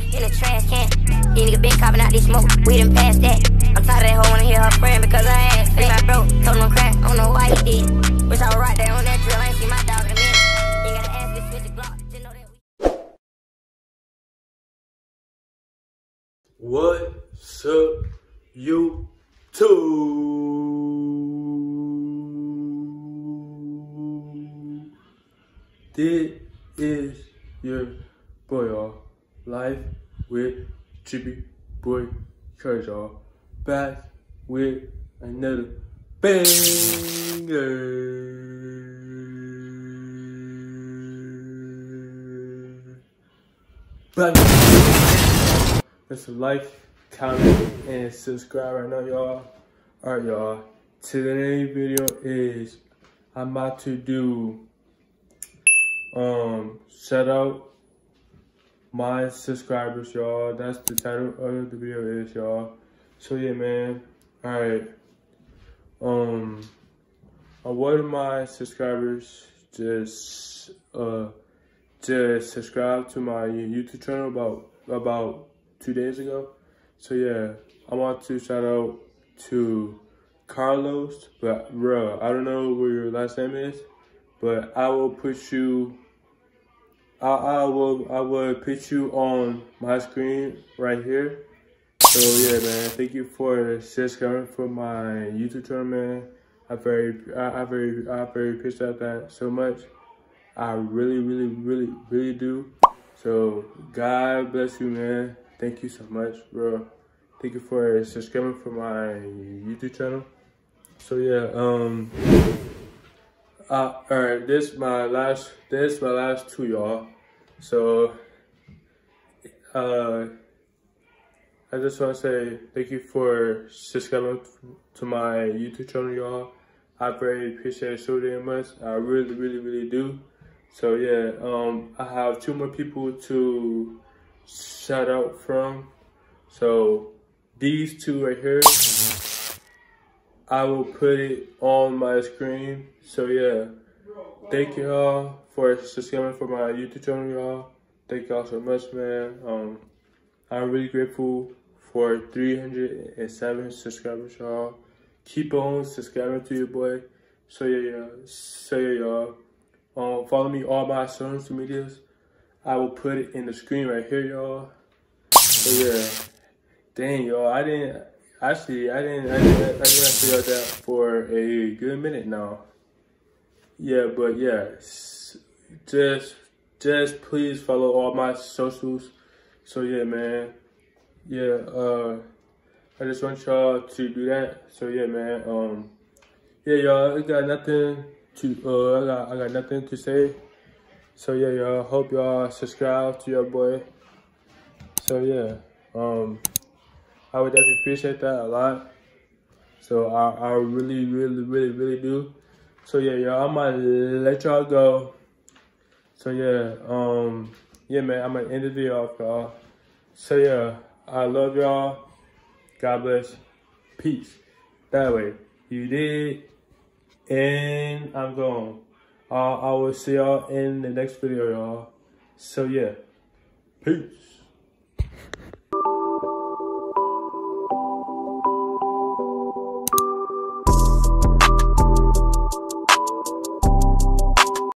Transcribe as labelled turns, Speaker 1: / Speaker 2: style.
Speaker 1: in the trash can. These niggas been copping out this smoke, we done passed that. I'm tired of that hoe wanna hear her friend because her ass. My bro told him crack, I don't know why he did. Wish I was right there on that drill, I ain't see my dog in a minute.
Speaker 2: What's up, YouTube? This is your boy, y'all. Life with Drippy Boi y'all. Back with another banger. Banger. Let's like, comment, and subscribe right now, y'all. Alright, y'all. Today's video is I'm about to do um shout out my subscribers, y'all. That's the title of the video is, y'all. So yeah, man. Alright. Um uh, one of my subscribers just uh just subscribed to my YouTube channel about about two days ago. So yeah, I want to shout out to Carlos, but bro, I don't know what your last name is, but I will put you. I, I will I will put you on my screen right here. So yeah, man, thank you for subscribing for my YouTube channel, man. I very I, I very I very appreciate that so much. I really, really, really, really do. So God bless you, man. Thank you so much, bro. Thank you for subscribing for my YouTube channel. So yeah, um, uh, all right. This my last. This my last two, y'all. So, uh, I just want to say thank you for subscribing to my YouTube channel, y'all. I very appreciate it so damn much. I really, really, really do. So yeah, um, I have two more people to shout out from. So these two right here, I will put it on my screen. So yeah, thank you all for subscribing for my YouTube channel, y'all. Thank y'all so much, man. Um, I'm really grateful for 307 subscribers, y'all. Keep on subscribing to your boy. So yeah, yeah. So yeah, y'all. Um, follow me all my social medias. I will put it in the screen right here, y'all. So yeah, dang, y'all. I didn't actually. I didn't. I didn't. I didn't that for a good minute now. Yeah, but yeah, just just please follow all my socials. So yeah, man. Yeah. Uh, I just want y'all to do that. So yeah, man. Um, yeah, y'all. I got nothing to. Uh, I got. I got nothing to say. So yeah, y'all. Hope y'all subscribe to your boy. So yeah. Um, I would definitely appreciate that a lot. So I, I really, really, really, really do. So yeah, y'all. I'm gonna let y'all go. So yeah. Um, yeah, man. I'm gonna end the video off, y'all. So yeah, I love y'all. God bless. Peace. That way. You did. And I'm gone. Uh, I will see y'all in the next video, y'all. So yeah. Peace.